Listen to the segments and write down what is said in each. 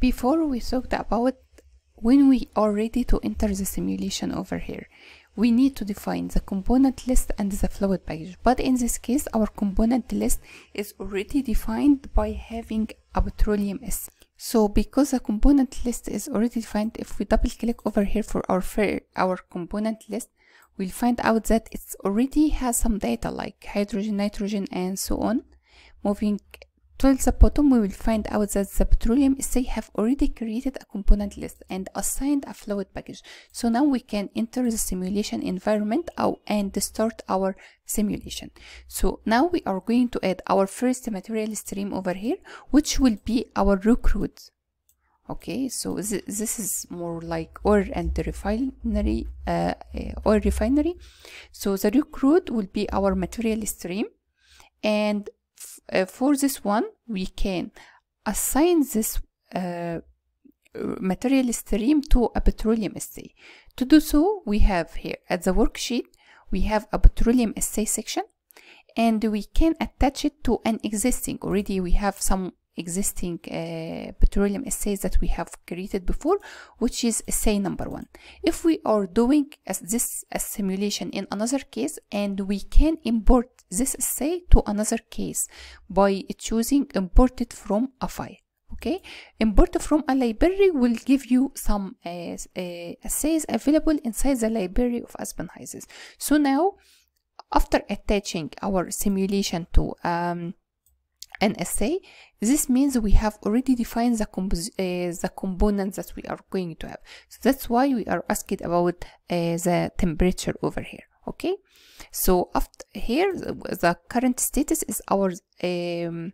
Before we talked about when we are ready to enter the simulation over here, we need to define the component list and the fluid package. But in this case, our component list is already defined by having a petroleum assay. So because the component list is already defined, if we double click over here for our our component list, we'll find out that it's already has some data like hydrogen, nitrogen, and so on. Moving Towards the bottom, we will find out that the petroleum assay have already created a component list and assigned a fluid package. So now we can enter the simulation environment and start our simulation. So now we are going to add our first material stream over here, which will be our crude. Okay, so th this is more like oil and refinery, uh, oil refinery. So the crude will be our material stream and uh, for this one we can assign this uh, material stream to a petroleum assay to do so we have here at the worksheet we have a petroleum assay section and we can attach it to an existing. Already we have some existing uh, petroleum assays that we have created before which is assay number one. If we are doing as this a simulation in another case and we can import this assay to another case by choosing import it from a file okay? Import from a library will give you some uh, uh, assays available inside the library of Aspen HYSYS so now after attaching our simulation to um, an assay this means we have already defined the, uh, the components that we are going to have. So that's why we are asking about uh, the temperature over here okay? So after here the current status is our um,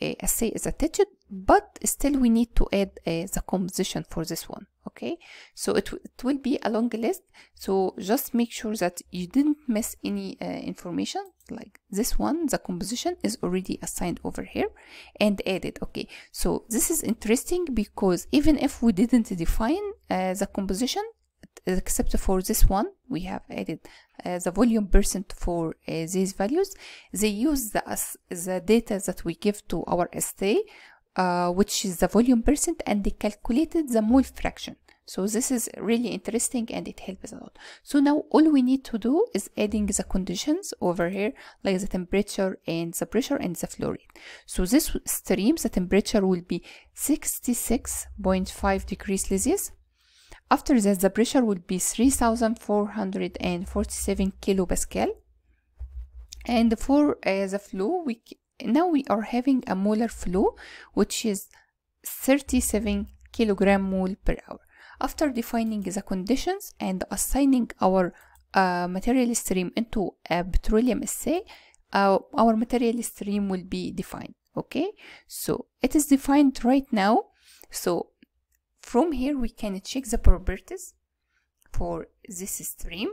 assay is attached but still we need to add uh, the composition for this one okay? So it, it will be a long list. So just make sure that you didn't miss any uh, information like this one the composition is already assigned over here and added okay? So this is interesting because even if we didn't define uh, the composition except for this one we have added uh, the volume percent for uh, these values they use the, the data that we give to our assay uh, which is the volume percent and they calculated the mole fraction so this is really interesting and it helps a lot so now all we need to do is adding the conditions over here like the temperature and the pressure and the flow rate so this stream the temperature will be 66.5 degrees celsius after that, the pressure will be 3447 kilopascal. And for uh, the flow, we now we are having a molar flow, which is 37 kilogram mole per hour. After defining the conditions and assigning our uh, material stream into a petroleum assay, uh, our material stream will be defined. Okay, so it is defined right now. So from here we can check the properties for this stream.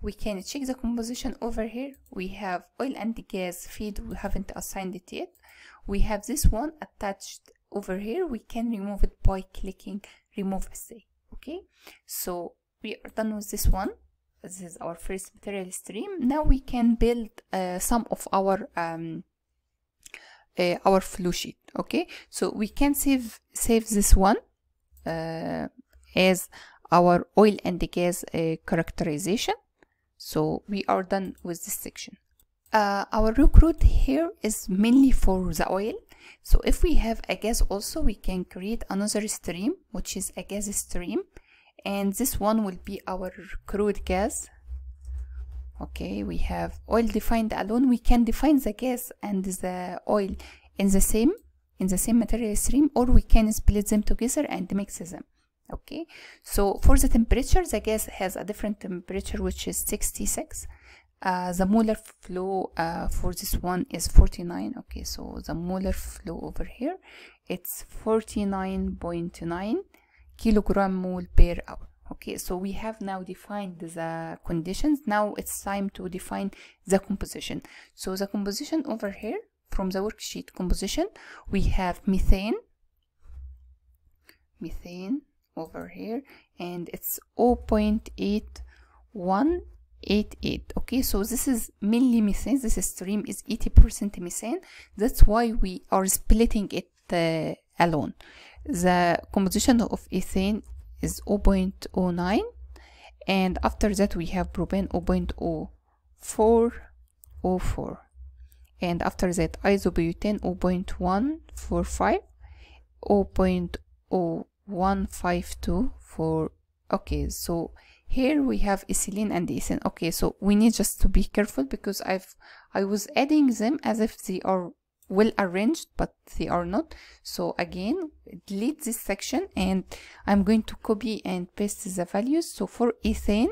We can check the composition over here. We have oil and gas feed. We haven't assigned it yet. We have this one attached over here. We can remove it by clicking remove assay okay so we are done with this one. This is our first material stream. Now we can build uh, some of our um, uh, our flow sheet. Okay so we can save save this one uh, as our oil and gas uh, characterization. So we are done with this section. Uh, our crude here is mainly for the oil so if we have a gas also we can create another stream which is a gas stream. And this one will be our crude gas. Okay we have oil defined alone. We can define the gas and the oil in the same in the same material stream or we can split them together and mix them. Okay so for the temperature the gas has a different temperature which is 66 uh, the molar flow uh, for this one is 49 okay so the molar flow over here it's 49.9 kilogram mole per hour. Okay so we have now defined the conditions. Now it's time to define the composition. So the composition over here from the worksheet composition we have methane methane over here and it's 0.8188 okay so this is mainly methane this stream is 80 percent methane. That's why we are splitting it uh, alone. The composition of ethane is 0.09 and after that we have propane 0.0404 and after that isobutane 0.145 0.0152 for okay so here we have ethylene and ethane. Okay so we need just to be careful because i've i was adding them as if they are well arranged but they are not. So again delete this section and i'm going to copy and paste the values. So for ethane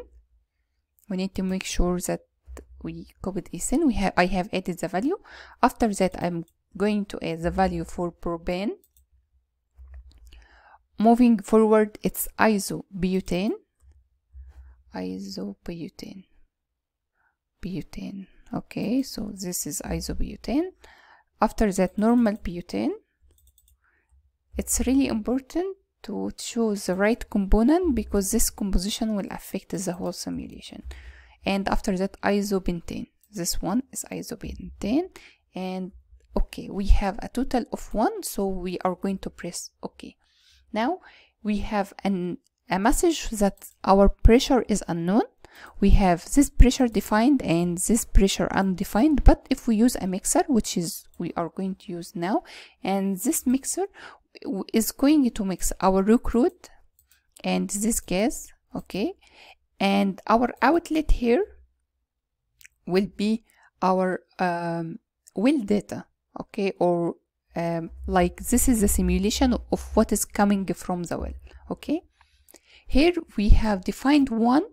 we need to make sure that we copied ethane. We have i have added the value. After that i'm going to add the value for propane. Moving forward it's isobutane isobutane. Butane okay so this is isobutane. After that normal butane. It's really important to choose the right component because this composition will affect the whole simulation. And after that isopentane. This one is isopentane. And okay we have a total of one so we are going to press okay. Now we have an a message that our pressure is unknown. We have this pressure defined and this pressure undefined but if we use a mixer which is we are going to use now and this mixer is going to mix our crude and this gas okay? And our outlet here will be our um, well data okay? Or um, like this is a simulation of what is coming from the well okay here we have defined one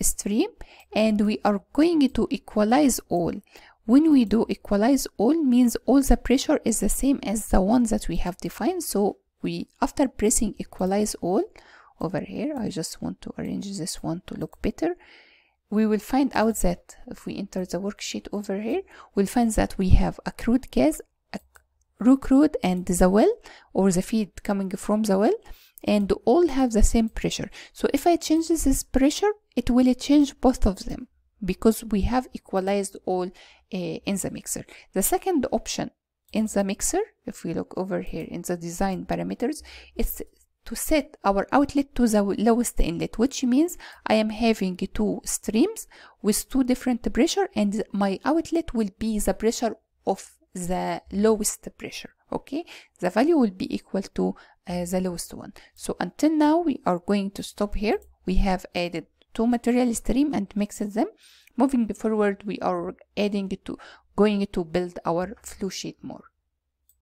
stream and we are going to equalize all. When we do equalize all means all the pressure is the same as the one that we have defined. So we after pressing equalize all over here I just want to arrange this one to look better. We will find out that if we enter the worksheet over here we'll find that we have a crude gas crude and the well or the feed coming from the well and all have the same pressure. So if I change this pressure it will change both of them because we have equalized all uh, in the mixer. The second option in the mixer if we look over here in the design parameters it's to set our outlet to the lowest inlet which means I am having two streams with two different pressure and my outlet will be the pressure of the lowest pressure okay? The value will be equal to uh, the lowest one. So until now we are going to stop here. We have added two material stream and mixed them. Moving forward we are adding to going to build our flow sheet more